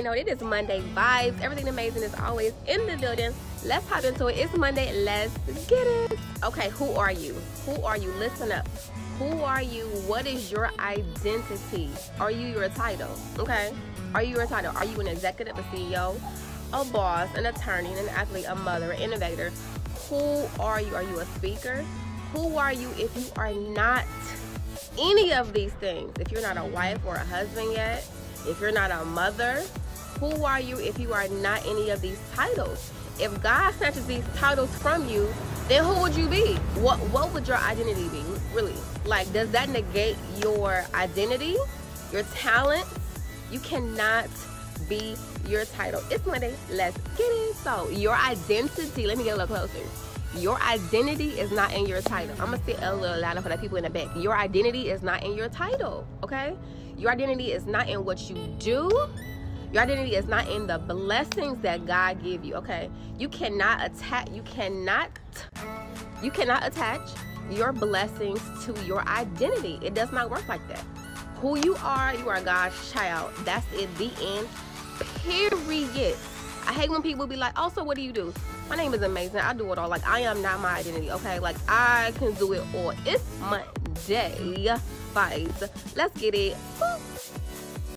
know it is Monday vibes. Everything Amazyng is always in the building. Let's hop into it. It's Monday. Let's get it. Okay, who are you? Who are you? Listen up. Who are you? What is your identity? Are you your title? Okay. Are you your title? Are you an executive, a CEO, a boss, an attorney, an athlete, a mother, an innovator? Who are you? Are you a speaker? Who are you if you are not any of these things? If you're not a wife or a husband yet, if you're not a mother, who are you if you are not any of these titles? If God snatches these titles from you, then who would you be? What what would your identity be? Really? Like does that negate your identity, your talent? You cannot be your title. It's Monday. Let's get it. So, your identity, let me get a little closer. Your identity is not in your title. I'm gonna say a little louder for the people in the back. Your identity is not in your title, okay? Your identity is not in what you do. Your identity is not in the blessings that God give you, okay? You cannot attach, you cannot, you cannot attach your blessings to your identity. It does not work like that. Who you are, you are God's child. That's it, the end. Period. I hate when people be like, oh, so what do you do? My name is Amazyng. I do it all. Like, I am not my identity, okay? Like, I can do it all. It's Monday vibes. Let's get it. Ooh.